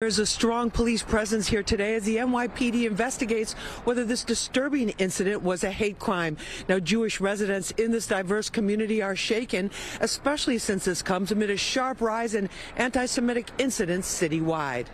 There's a strong police presence here today as the NYPD investigates whether this disturbing incident was a hate crime. Now, Jewish residents in this diverse community are shaken, especially since this comes amid a sharp rise in anti-Semitic incidents citywide.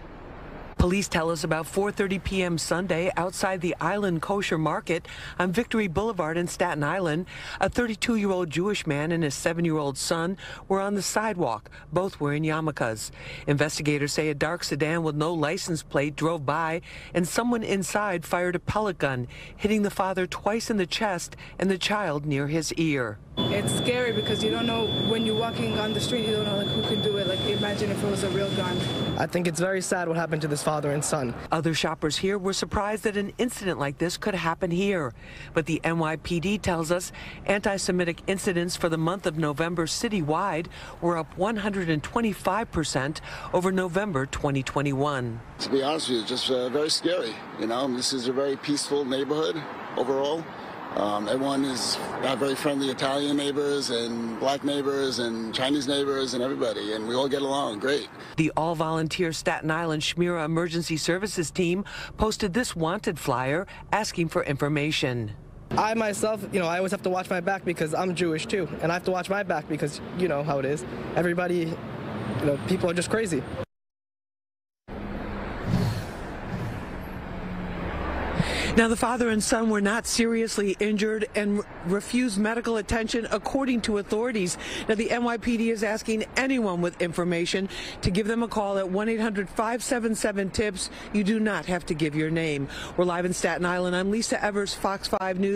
Police tell us about 4:30 p.m. Sunday outside the Island Kosher Market on Victory Boulevard in Staten Island, a 32-year-old Jewish man and his 7-year-old son were on the sidewalk, both wearing yarmulkes. Investigators say a dark sedan with no license plate drove by and someone inside fired a pellet gun, hitting the father twice in the chest and the child near his ear. It's scary because you don't know when you're walking on the street, you don't know like who could do. Like imagine if it was a real gun. I think it's very sad what happened to this father and son. Other shoppers here were surprised that an incident like this could happen here. But the NYPD tells us anti-Semitic incidents for the month of November citywide were up 125% over November 2021. To be honest with you, it's just uh, very scary. You know, this is a very peaceful neighborhood overall. Um, everyone is got very friendly Italian neighbors and black neighbors and Chinese neighbors and everybody, and we all get along great. The all-volunteer Staten Island Shmira Emergency Services team posted this wanted flyer asking for information. I myself, you know, I always have to watch my back because I'm Jewish too, and I have to watch my back because you know how it is. Everybody, you know, people are just crazy. Now, the father and son were not seriously injured and refused medical attention, according to authorities. Now, the NYPD is asking anyone with information to give them a call at 1 800 577 TIPS. You do not have to give your name. We're live in Staten Island. I'm Lisa Evers, Fox 5 News.